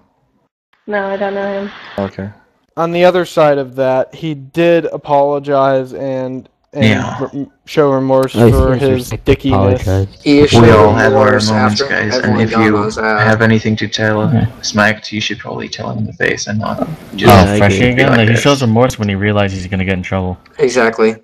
No, I don't know him. Okay. on the other side of that, he did apologize and and Yeah. r- show remorse I for his respect dickiness. He We all have our remorse moments, after guys, and if you on his ass. have anything to tell Yeah. Smacked, you should probably tell him in the face and not just Yeah, I oh, freshie again? like Like, he shows remorse when he realizes he's gonna get in trouble. Exactly.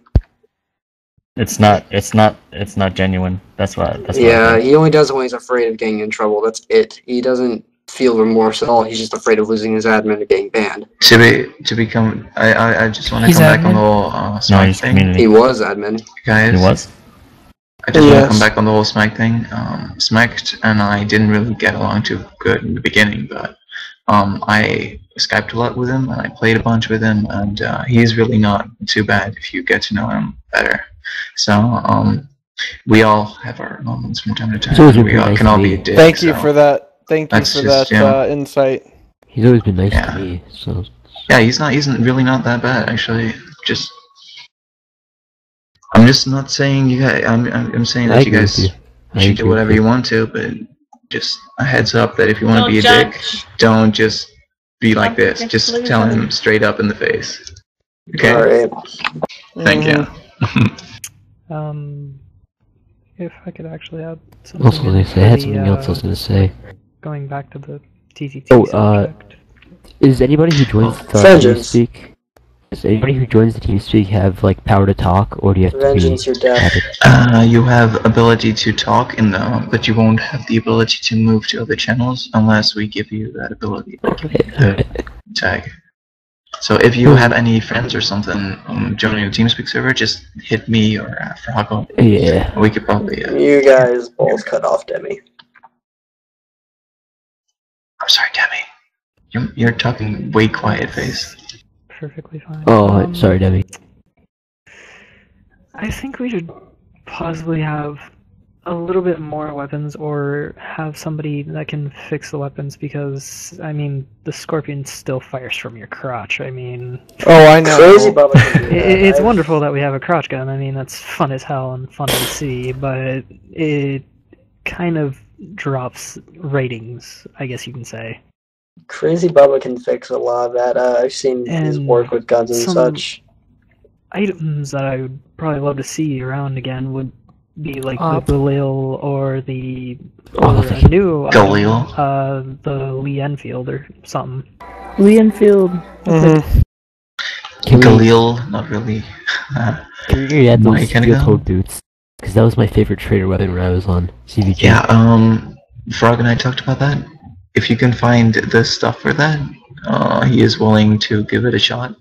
It's not. It's not. It's not genuine. That's why. That's Yeah, think. he only does it when he's afraid of getting in trouble. That's it. He doesn't feel remorse at all. He's just afraid of losing his admin or getting banned. to be to become. I I, I just want to He's come back on the whole uh, No, Smack he's thing, community. He was admin. guys. He was. I just want to come back on the whole Smack thing. Um, Smacked and I didn't really get along too good in the beginning, but um, I skyped a lot with him and I played a bunch with him, and uh, he's really not too bad if you get to know him better. So um, we all have our moments from time to time. It's always we all nice can all be a dick. Thank you so- for that. Thank you That's for just, that you know- uh, insight. He's always been nice Yeah. to me, so Yeah, he's not. He's really not that bad actually. Just. I'm just not saying you guys. I'm. I'm I'm saying I that you guys you. Should do whatever you. you want to, but just a heads up that if you want to Don't be a dick, don't just be like Don't this. just Just tell him straight up in the face. Okay. Alright. Thank you. Um, if I could actually add something. Also, in they say I had something the, else I was uh, gonna say. Going back to the TTT Oh, uh. Is anybody who joins the Vengeance. TeamSpeak? Does anybody who joins the TeamSpeak have like power to talk, or do you have to be? Vengeance, you're have Uh, you have ability to talk in the, but you won't have the ability to move to other channels unless we give you that ability Okay. tag. So if you have any friends or something um, joining the TeamSpeak server, just hit me or uh, Froggle. Yeah. We could probably. Uh, You guys both cut off Demi. I'm sorry, Demi. You're, you're talking way quiet, face. Perfectly fine. Oh, Um, sorry, Debbie. I think we should possibly have a little bit more weapons or have somebody that can fix the weapons because, I mean, the scorpion still fires from your crotch. I mean, Oh, I know. Crazy Bubba can do that. it's I've- wonderful that we have a crotch gun. I mean, that's fun as hell and fun to see, but it kind of drops ratings, I guess you can say. Crazy Bubba can fix a lot of that. Uh, I've seen his work with guns and some- such. items that I would probably love to see around again would be like Op. the Galil or the Oh, or a new item, Galil? uh, the Lee Enfield or something. Lee Enfield. Mhm. Can we, Galil, not really. Can you add those can't I steel go? toed boots? Because that was my favorite traitor weapon when I was on CVK. Yeah, um, Frog and I talked about that. If you can find the stuff for that, uh, he is willing to give it a shot.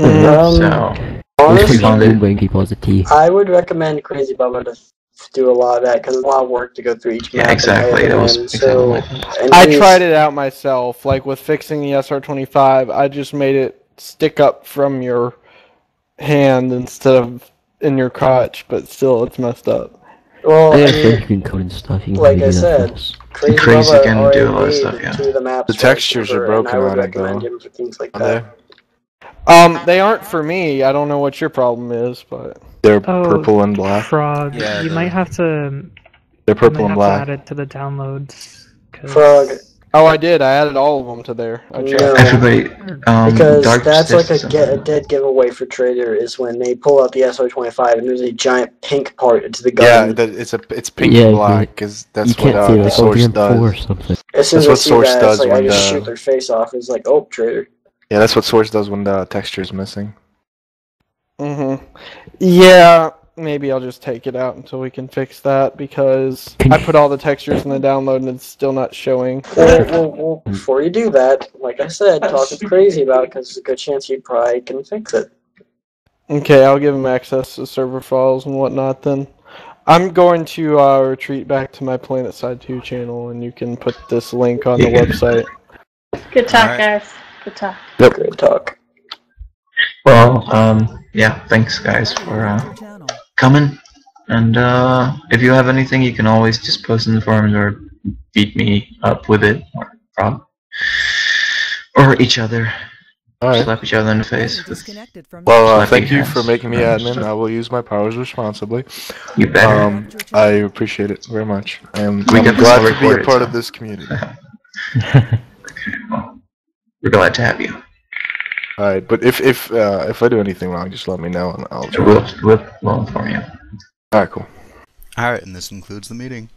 Um, so, honestly, we it. Boomerang people as a T. I would recommend Crazy Bubba to f- do a lot of that because it's a lot of work to go through each Yeah, map. and exactly, it that was in, exactly so, my thing. and I he's- tried it out myself, like with fixing the SR25. I just made it stick up from your hand instead of in your crotch, but still, it's messed up. Well, I I got mean, French green code and stuff. You can like maybe I do that said, for us. Crazy, Crazy Bubba can already do a lot of stuff, yeah. the. The textures are Vancouver, and broken I would on it, recommend though. him for things like Are that. they? Um, they aren't for me. I don't know what your problem is, but They're Oh, purple and black. Frog. Yeah, you might have to. They're you purple might and have black. to add it to the downloads. 'cause- Frog, oh, I did. I added all of them to there. I checked. No. Everybody, um, because Dark that's like a, get, a dead giveaway for Traitor is when they pull out the SR25 and there's a giant pink part to the gun. Yeah, that, it's a it's pink Yeah, and black because that's you what can't uh, say the source you're in four or does. something. as soon that's as I what see Source that, does it's like I when just the- shoot their face off. It's like, oh, Traitor. Yeah, that's what source does when the texture is missing. Mm-hmm. Yeah, maybe I'll just take it out until we can fix that because I put all the textures in the download and it's still not showing. Well, well, well, before you do that, like I said, talk to Crazy about it because there's a good chance you probably can fix it. Okay, I'll give him access to server files and whatnot then. I'm going to uh, retreat back to my PlanetSide 2 channel and you can put this link on the website. Good talk, Alright. guys. Good talk. Good talk. Well, um, yeah, thanks guys for uh, coming. And uh, if you have anything, you can always just post in the forums or beat me up with it, or prob, or each other, All right. slap each other in the face with. Well, uh, thank you hands. for making me admin. I will use my powers responsibly. You better. Um, I appreciate it very much. I'm, We I'm glad to be a part so. of this community. okay, well, we're glad to have you. All right, but if if uh, if I do anything wrong, just let me know and I'll. We'll, we'll, we'll inform you. All right, cool. All right, and this concludes the meeting.